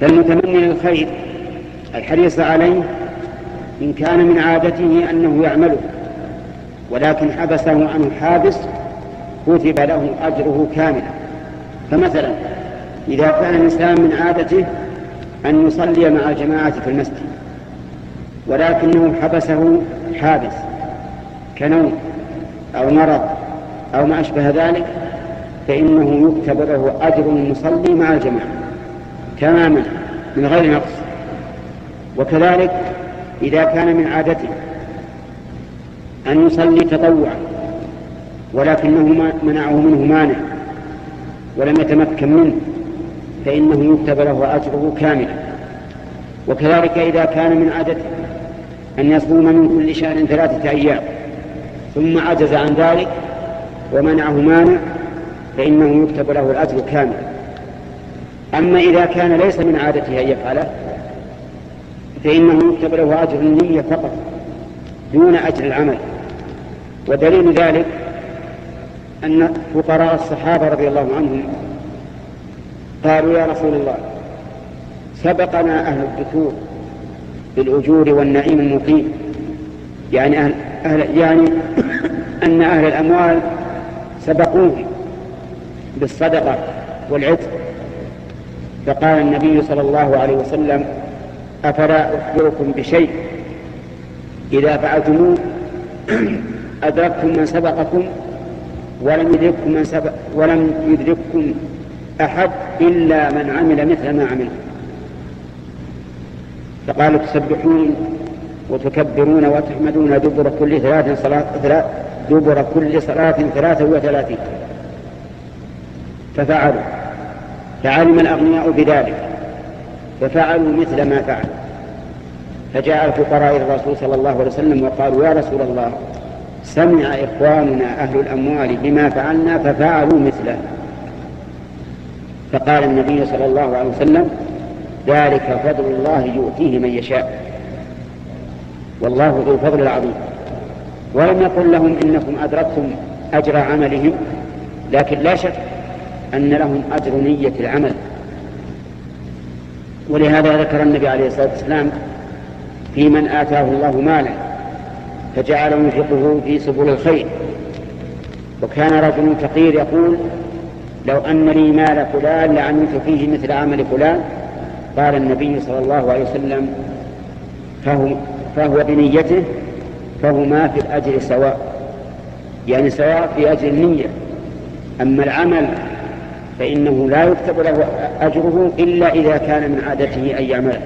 فالمتمني للخير الحريص عليه إن كان من عادته أنه يعمله ولكن حبسه عنه حابس كتب له أجره كاملا. فمثلا إذا كان الإنسان من عادته أن يصلي مع الجماعة في المسجد ولكنه حبسه حابس كنوم أو مرض أو ما أشبه ذلك فإنه يكتب له أجر المصلي مع الجماعة. تماما من غير نقص. وكذلك إذا كان من عادته أن يصلي تطوعا ولكنه منعه منه مانع ولم يتمكن منه فإنه يكتب له أجره كاملا. وكذلك إذا كان من عادته أن يصوم من كل شهر ثلاثة أيام ثم عجز عن ذلك ومنعه مانع فإنه يكتب له الأجر كاملا. أما إذا كان ليس من عادته أن يفعله فإنه يكتب له أجر النية فقط دون أجر العمل. ودليل ذلك أن فقراء الصحابة رضي الله عنهم قالوا يا رسول الله سبقنا أهل الدثور بالأجور والنعيم المقيم. يعني أهل, أهل يعني أن أهل الأموال سبقوه بالصدقة والعتق. فقال النبي صلى الله عليه وسلم أفلا أخبركم بشيء؟ إذا فعلتموه أدركتم من سبقكم ولم يدرككم من سبق ولم يدرككم أحد إلا من عمل مثل ما عمل. فقالوا تسبحون وتكبرون وتحمدون دبر كل ثلاث صلاة دبر كل صلاة ثلاثة وثلاثين. ففعلوا. فعلم الأغنياء بذلك ففعلوا مثل ما فعل فجاء الفقراء إلى الرسول صلى الله عليه وسلم وقالوا يا رسول الله سمع إخواننا أهل الأموال بما فعلنا ففعلوا مثله. فقال النبي صلى الله عليه وسلم ذلك فضل الله يؤتيه من يشاء. والله ذو الفضل العظيم. ولم يقل لهم إنكم أدركتم أجر عملهم لكن لا شك أن لهم أجر نية العمل. ولهذا ذكر النبي عليه الصلاة والسلام في من آتاه الله مالا فجعل ينفقه في سبل الخير. وكان رجل فقير يقول لو أن لي مال فلان لعملت فيه مثل عمل فلان. قال النبي صلى الله عليه وسلم فهو, فهو بنيته فهما في الأجر سواء. يعني سواء في أجر النية. أما العمل فإنه لا يكتب له أجره إلا إذا كان من عادته أن يعمل.